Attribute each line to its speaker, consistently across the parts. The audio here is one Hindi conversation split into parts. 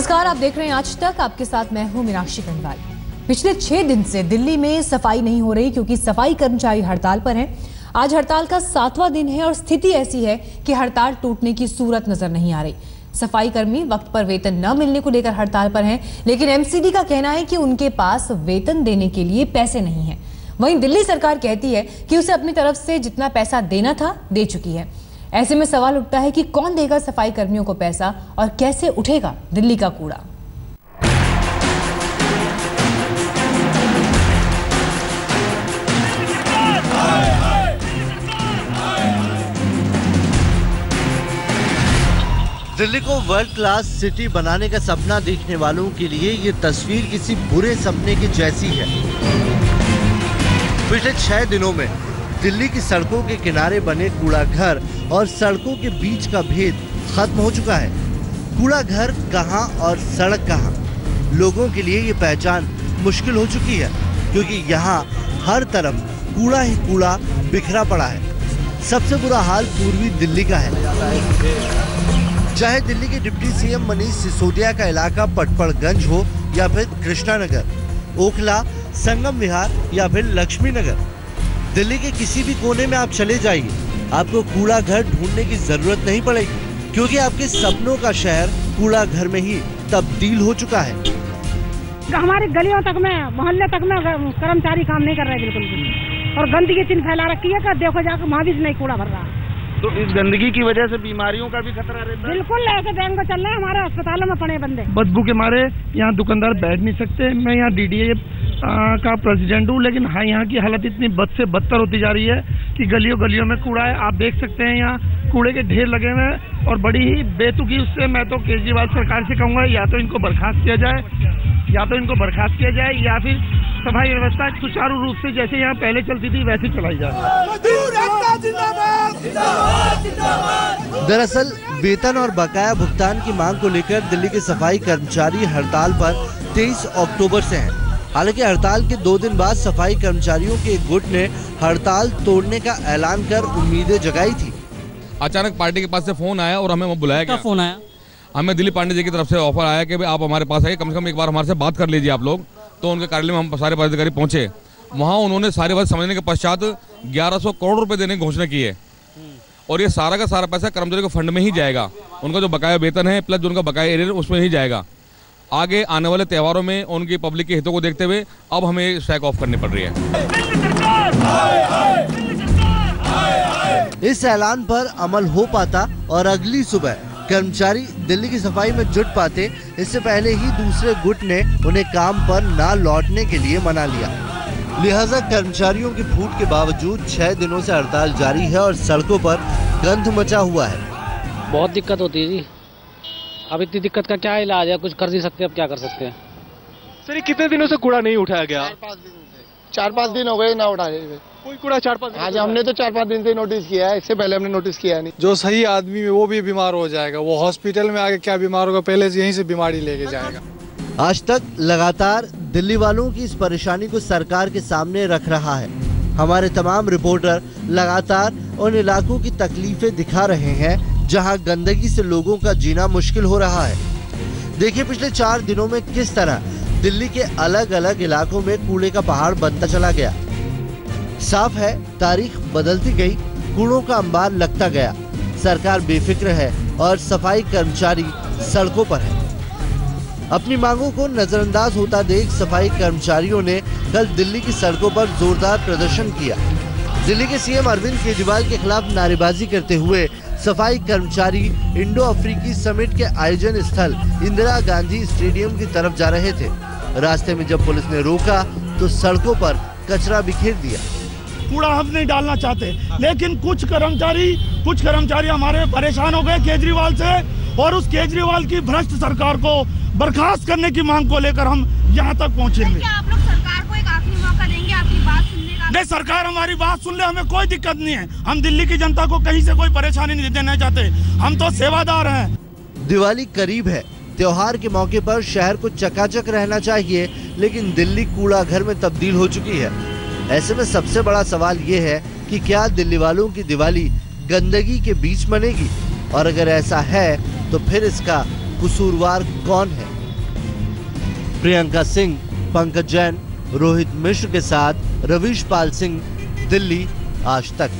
Speaker 1: नमस्कार, आप देख रहे हैं आज तक। आपके साथ मैं हूँ मीनाक्षी खंडवाल पिछले छह दिन से दिल्ली में सफ़ाई नहीं हो रही क्योंकि सफ़ाई कर्मचारी हड़ताल पर हैं। आज हड़ताल का सातवां दिन है और स्थिति ऐसी है कि हड़ताल टूटने की सूरत नज़र नहीं आ रही। सफ़ाई कर्मी वक्त पर वेतन न मिलने को लेकर हड़ताल पर हैं, लेकिन एमसीडी का कहना है कि उनके पास वेतन देने के लिए पैसे नहीं है। वहीं दिल्ली सरकार कहती है कि उसे अपनी तरफ़ से जितना पैसा देना था, दे चुकी है। ऐसे में सवाल उठता है कि कौन देगा सफ़ाई कर्मियों को पैसा और कैसे उठेगा दिल्ली का कूड़ा?
Speaker 2: दिल्ली को वर्ल्ड क्लास सिटी बनाने का सपना देखने वालों के लिए ये तस्वीर किसी बुरे सपने की जैसी है। पिछले छह दिनों में दिल्ली की सड़कों के किनारे बने कूड़ा घर और सड़कों के बीच का भेद खत्म हो चुका है। कूड़ा घर कहाँ और सड़क कहाँ? लोगों के लिए ये पहचान मुश्किल हो चुकी है, क्योंकि यहाँ हर तरफ़ कूड़ा ही कूड़ा बिखरा पड़ा है। सबसे बुरा हाल पूर्वी दिल्ली का है। चाहे दिल्ली के डिप्टी सीएम मनीष सिसोदिया का इलाका पटपड़गंज हो या फिर कृष्णा नगर ओखला, संगम विहार या फिर लक्ष्मी नगर दिल्ली के किसी भी कोने में आप चले जाइए। आपको कूड़ा घर ढूँढने की ज़रूरत नहीं पड़ेगी, क्योंकि आपके सपनों का शहर कूड़ा घर में ही तब्दील हो चुका है।
Speaker 3: हमारे गलियों तक में, मोहल्ले तक में कर्मचारी काम नहीं कर रहे बिल्कुल और गंदगी चिन्ह फैला रखी है देखो जाकर वहाँ भी नहीं कूड़ा भर रहा
Speaker 4: तो इस गंदगी की वजह से बीमारियों का भी खतरा रहता है?
Speaker 3: बिल्कुल ऐसे डेंगू चल रहे हैं हमारे अस्पतालों में पड़े बंदे।
Speaker 4: बदबू के मारे यहाँ दुकानदार बैठ नहीं सकते। मैं यहाँ डीडीए का प्रेसिडेंट हूँ लेकिन हाँ यहाँ की हालत इतनी बद से बदतर होती जा रही है कि गलियों गलियों में कूड़ा है। आप देख सकते हैं यहाँ कूड़े के ढेर लगे हुए हैं और बड़ी ही बेतुकी उससे मैं तो केजरीवाल सरकार से कहूँगा या तो इनको बर्खास्त किया जाए या तो इनको बर्खास्त किया जाए या फिर सफ़ाई व्यवस्था सुचारू रूप से जैसे यहाँ पहले चलती थी वैसे चलाई
Speaker 2: जाए। दरअसल वेतन और बकाया भुगतान की मांग को लेकर दिल्ली के सफ़ाई कर्मचारी हड़ताल पर 23 अक्टूबर से हैं। हालाँकि हड़ताल के दो दिन बाद सफ़ाई कर्मचारियों के एक गुट ने हड़ताल तोड़ने का ऐलान कर उम्मीदें जगाई थी।
Speaker 5: अचानक पार्टी के पास से फ़ोन आया और हमें बुलाया गया।
Speaker 6: फ़ोन आया?
Speaker 5: हमें दिलीप पांडे जी की तरफ़ से ऑफ़र आया कि आप हमारे पास आइए कम से कम एक बार हमारे से बात कर लीजिए आप लोग। तो उनके कार्यालय में हम सारे पदाधिकारी पहुँचे। वहाँ उन्होंने सारी बात समझने के पश्चात 1100 करोड़ रुपए देने की घोषणा की है। और ये सारा का सारा पैसा कर्मचारी के फंड में ही जाएगा। उनका जो बकाया वेतन है प्लस जो उनका बकाया एरियर उसमें ही जाएगा। आगे आने वाले त्योहारों में उनकी पब्लिक के हितों को देखते हुए अब हमें स्ट्राइक ऑफ़ करनी पड़ रही है।
Speaker 2: इस ऐलान पर अमल हो पाता और अगली सुबह कर्मचारी दिल्ली की सफ़ाई में जुट पाते इससे पहले ही दूसरे गुट ने उन्हें काम पर ना लौटने के लिए मना लिया। लिहाजा कर्मचारियों की फूट के बावजूद छह दिनों से हड़ताल जारी है और सड़कों पर गंध मचा हुआ है।
Speaker 6: बहुत दिक्कत होती है जी। अब इतनी दिक्कत का क्या इलाज है? कुछ कर नहीं सकते अब क्या कर सकते हैं?
Speaker 7: सर कितने दिनों से कूड़ा नहीं उठाया गया?
Speaker 8: चार पाँच दिन हो गए ना उठाए
Speaker 7: कोई कूड़ा चार पाँच
Speaker 8: आज हमने तो चार पाँच दिन से नोटिस किया है इससे पहले हमने नोटिस किया नहीं।
Speaker 9: जो सही आदमी है वो भी बीमार हो जाएगा। वो हॉस्पिटल में आके क्या बीमार होगा पहले से यहीं से बीमारी लेके जाएगा।
Speaker 2: आज तक लगातार दिल्ली वालों की इस परेशानी को सरकार के सामने रख रहा है। हमारे तमाम रिपोर्टर लगातार उन इलाकों की तकलीफें दिखा रहे हैं, जहाँ गंदगी से लोगों का जीना मुश्किल हो रहा है। देखिए पिछले चार दिनों में किस तरह दिल्ली के अलग अलग इलाकों में कूड़े का पहाड़ बनता चला गया। साफ़ है, तारीख बदलती गई, कूड़ों का अंबार लगता गया। सरकार बेफिक्र है और सफ़ाई कर्मचारी सड़कों पर है। अपनी मांगों को नजरअंदाज होता देख सफ़ाई कर्मचारियों ने कल दिल्ली की सड़कों पर जोरदार प्रदर्शन किया। दिल्ली के सीएम अरविंद केजरीवाल के खिलाफ नारेबाजी करते हुए सफ़ाई कर्मचारी इंडो अफ्रीकी समिट के आयोजन स्थल इंदिरा गांधी स्टेडियम की तरफ़ जा रहे थे। रास्ते में जब पुलिस ने रोका तो सड़कों पर कचरा बिखेर दिया।
Speaker 10: कूड़ा हम नहीं डालना चाहते, लेकिन कुछ कर्मचारी कुछ कर्मचारी हमारे परेशान हो गए केजरीवाल से, और उस केजरीवाल की भ्रष्ट सरकार को बर्खास्त करने की मांग को लेकर हम यहाँ तक पहुँचेंगे।
Speaker 11: आप लोग सरकार को एक आखिरी मौका देंगे आपकी बात सुनने का?
Speaker 10: नहीं सरकार हमारी बात सुन ले हमें कोई दिक्कत नहीं है। हम दिल्ली की जनता को कहीं से कोई परेशानी नहीं देना चाहते। हम तो सेवादार हैं।
Speaker 2: दिवाली करीब है। त्योहार के मौके पर शहर को चकाचक रहना चाहिए लेकिन दिल्ली कूड़ा घर में तब्दील हो चुकी है। ऐसे में सबसे बड़ा सवाल ये है कि क्या दिल्ली वालों की दिवाली गंदगी के बीच मनेगी और अगर ऐसा है तो फिर इसका कसूरवार कौन है? प्रियंका सिंह, पंकज जैन, रोहित मिश्र के साथ रवीश पाल सिंह, दिल्ली, आज तक।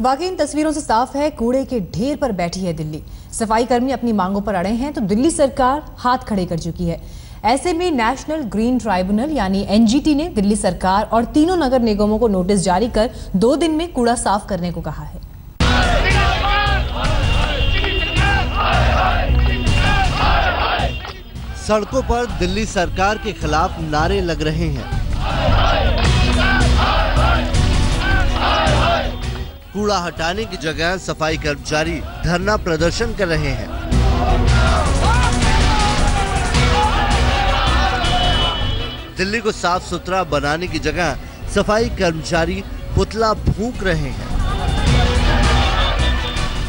Speaker 1: वाकई इन तस्वीरों से साफ़ है, कूड़े के ढेर पर बैठी है दिल्ली। सफ़ाई कर्मी अपनी मांगों पर अड़े हैं तो दिल्ली सरकार हाथ खड़े कर चुकी है। ऐसे में नेशनल ग्रीन ट्राइब्यूनल यानी एनजीटी ने दिल्ली सरकार और तीनों नगर निगमों को नोटिस जारी कर दो दिन में कूड़ा साफ़ करने को कहा है।
Speaker 2: सड़कों पर दिल्ली सरकार के खिलाफ नारे लग रहे हैं। कूड़ा हटाने की जगह सफ़ाई कर्मचारी धरना प्रदर्शन कर रहे हैं। दिल्ली को साफ़ सुथरा बनाने की जगह सफ़ाई कर्मचारी पुतला फूंक रहे हैं।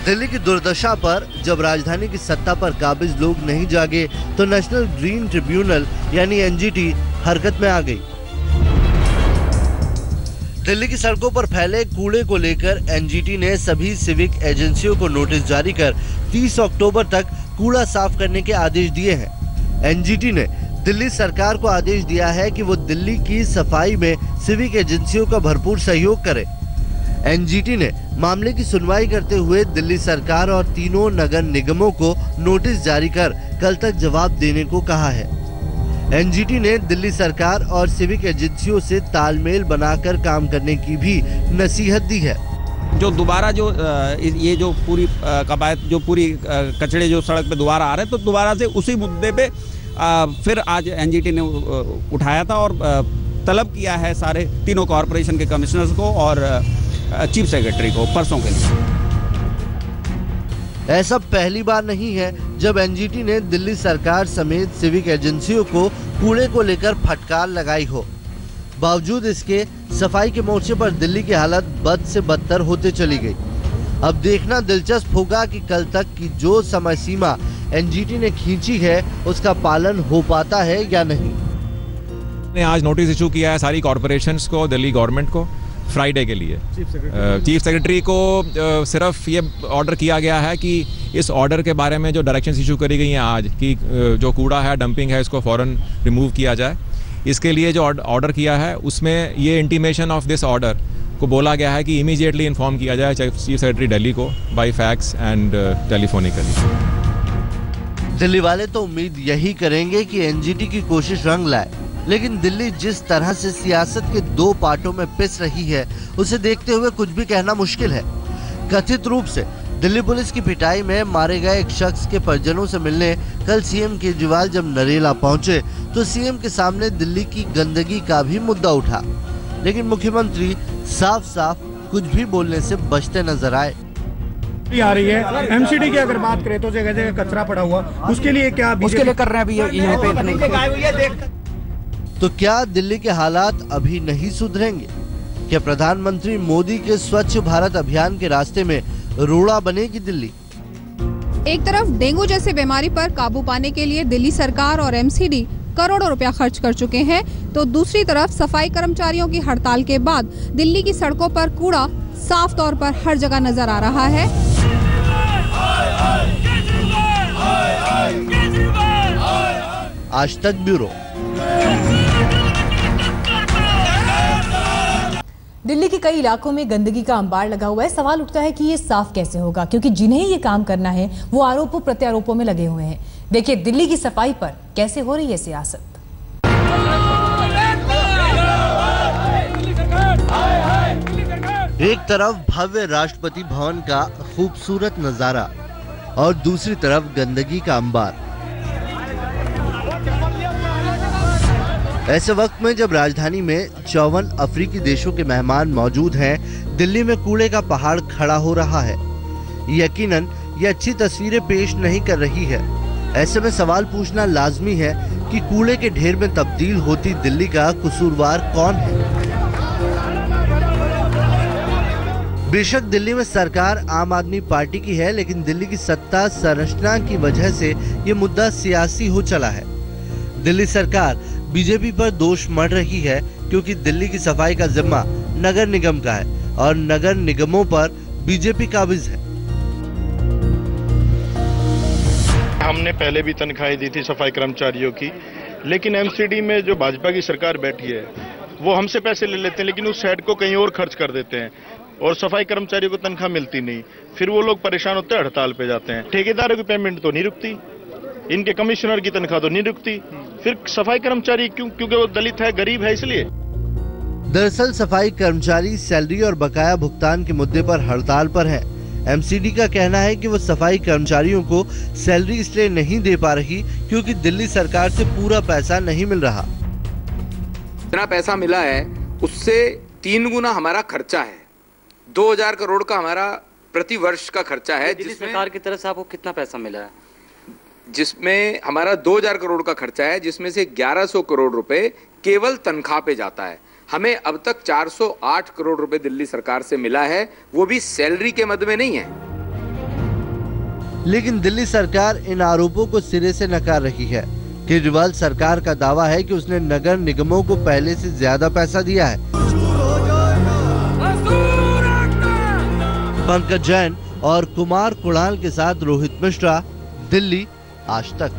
Speaker 2: दिल्ली की दुर्दशा पर जब राजधानी की सत्ता पर काबिज लोग नहीं जागे तो नेशनल ग्रीन ट्रिब्यूनल यानी एनजीटी हरकत में आ गई। दिल्ली की सड़कों पर फैले कूड़े को लेकर एनजीटी ने सभी सिविक एजेंसियों को नोटिस जारी कर 30 अक्टूबर तक कूड़ा साफ़ करने के आदेश दिए हैं। एनजीटी ने दिल्ली सरकार को आदेश दिया है कि वो दिल्ली की सफ़ाई में सिविक एजेंसियों का भरपूर सहयोग करे। एनजीटी ने मामले की सुनवाई करते हुए दिल्ली सरकार और तीनों नगर निगमों को नोटिस जारी कर कल तक जवाब देने को कहा है। एनजीटी ने दिल्ली सरकार और सिविक एजेंसियों से तालमेल बनाकर काम करने की भी नसीहत दी है।
Speaker 12: जो दोबारा जो ये जो पूरी कबायत जो पूरी कचड़े जो सड़क पे दोबारा आ रहे हैं तो दोबारा से उसी मुद्दे पे फिर आज एनजीटी ने उठाया था और तलब किया है सारे तीनों कॉरपोरेशन के कमिश्नर्स को और चीफ सेक्रेटरी को परसों के लिए।
Speaker 2: ऐसा पहली बार नहीं है जब एनजीटी ने दिल्ली सरकार समेत सिविक एजेंसियों को कूड़े को लेकर फटकार लगाई हो। बावजूद इसके सफ़ाई के मोर्चे पर दिल्ली की हालत बद से बदतर होते चली गई। अब देखना दिलचस्प होगा कि कल तक की जो समय सीमा एनजीटी ने खींची है उसका पालन हो पाता है या नहीं।
Speaker 13: ने आज नोटिस इशू किया है सारी कॉरपोरेशन को दिल्ली गवर्नमेंट को। फ्राइडे के लिए। चीफ सेक्रेटरी को सिर्फ़ ये ऑर्डर किया गया है कि इस ऑर्डर के बारे में जो डायरेक्शंस इशू करी गई हैं आज कि जो कूड़ा है डंपिंग है इसको फ़ौरन रिमूव किया जाए। इसके लिए जो ऑर्डर किया है उसमें ये इंटीमेशन ऑफ़ दिस ऑर्डर को बोला गया है कि इमीडिएटली इन्फॉर्म किया जाए चीफ सेक्रेटरी दिल्ली को by fax and telephonically
Speaker 2: Delhi वाले तो उम्मीद यही करेंगे कि एनजीटी की कोशिश रंग लाए। लेकिन दिल्ली जिस तरह से सियासत के दो पार्टों में पिस रही है उसे देखते हुए कुछ भी कहना मुश्किल है। कथित रूप से दिल्ली पुलिस की पिटाई में मारे गए एक शख्स के परिजनों से मिलने कल सीएम केजरीवाल जब नरेला पहुँचे तो सीएम के सामने दिल्ली की गंदगी का भी मुद्दा उठा। लेकिन मुख्यमंत्री साफ़ साफ़ कुछ भी बोलने से बचते नज़र आए।
Speaker 14: आ रही है। एमसीडी की अगर बात करें तो जगह जगह कचरा पड़ा हुआ। उसके लिए क्या
Speaker 15: उसके लिए कर रहे हैं अभी यहाँ पे
Speaker 2: तो क्या दिल्ली के हालात अभी नहीं सुधरेंगे? क्या प्रधानमंत्री मोदी के स्वच्छ भारत अभियान के रास्ते में रोड़ा बनेगी दिल्ली?
Speaker 16: एक तरफ़ डेंगू जैसे बीमारी पर काबू पाने के लिए दिल्ली सरकार और एमसीडी करोड़ों रुपया खर्च कर चुके हैं तो दूसरी तरफ़ सफ़ाई कर्मचारियों की हड़ताल के बाद दिल्ली की सड़कों पर कूड़ा साफ़ तौर पर हर जगह नज़र आ रहा है।
Speaker 2: आज तक ब्यूरो।
Speaker 1: दिल्ली के कई इलाकों में गंदगी का अंबार लगा हुआ है। सवाल उठता है कि ये साफ़ कैसे होगा? क्योंकि जिन्हें ये काम करना है, वो आरोपों प्रत्यारोपों में लगे हुए हैं। देखिए, दिल्ली की सफ़ाई पर कैसे हो रही है सियासत?
Speaker 2: एक तरफ़ भव्य राष्ट्रपति भवन का खूबसूरत नज़ारा और दूसरी तरफ़ गंदगी का अंबार। ऐसे वक्त में जब राजधानी में चौवन अफ्रीकी देशों के मेहमान मौजूद हैं, दिल्ली में कूड़े का पहाड़ खड़ा हो रहा है। यकीनन, ये अच्छी तस्वीरें पेश नहीं कर रही है। ऐसे में सवाल पूछना लाजमी है कि कूड़े के ढेर में तब्दील होती दिल्ली का कसूरवार कौन है? बेशक दिल्ली में सरकार आम आदमी पार्टी की है, लेकिन दिल्ली की सत्ता संरचना की वजह से ये मुद्दा सियासी हो चला है। दिल्ली सरकार बीजेपी पर दोष मढ़ रही है क्योंकि दिल्ली की सफ़ाई का जिम्मा नगर निगम का है और नगर निगमों पर बीजेपी काबिज है।
Speaker 17: हमने पहले भी तनख्वाही दी थी सफ़ाई कर्मचारियों की, लेकिन एमसीडी में जो भाजपा की सरकार बैठी है, वो हमसे पैसे ले लेते हैं, लेकिन उस हेड को कहीं और खर्च कर देते हैं और सफ़ाई कर्मचारियों को तनख्वाह मिलती नहीं। फिर वो लोग परेशान होते हैं, हड़ताल पे जाते हैं। ठेकेदारों की पेमेंट तो नहीं रुकती, इनके कमिश्नर की तनख्वाह तो नहीं रुकती। फिर सफ़ाई कर्मचारी क्यों? क्योंकि वो दलित है गरीब है इसलिए।
Speaker 2: दरअसल सफ़ाई कर्मचारी सैलरी और बकाया भुगतान के मुद्दे पर हड़ताल पर हैं। एमसीडी का कहना है कि वो सफ़ाई कर्मचारियों को सैलरी इसलिए नहीं दे पा रही क्योंकि दिल्ली सरकार से पूरा पैसा नहीं मिल रहा।
Speaker 18: जितना पैसा मिला है उससे तीन गुना हमारा खर्चा है। दो हज़ार करोड़ का हमारा प्रति वर्ष का खर्चा है
Speaker 19: दिल्ली सरकार की तरफ़ से आपको कितना पैसा मिला है?
Speaker 18: जिसमें हमारा 2000 करोड़ का खर्चा है, जिसमें से 1100 करोड़ रुपए केवल तनख्वाह पे जाता है। हमें अब तक 408 करोड़ रुपए दिल्ली सरकार से मिला है, वो भी सैलरी के मद में नहीं है।
Speaker 2: लेकिन दिल्ली सरकार इन आरोपों को सिरे से नकार रही है। केजरीवाल सरकार का दावा है कि उसने नगर निगमों को पहले से ज़्यादा पैसा दिया है। पंकज जैन और कुमार कुणाल के साथ रोहित मिश्रा, दिल्ली। आज तक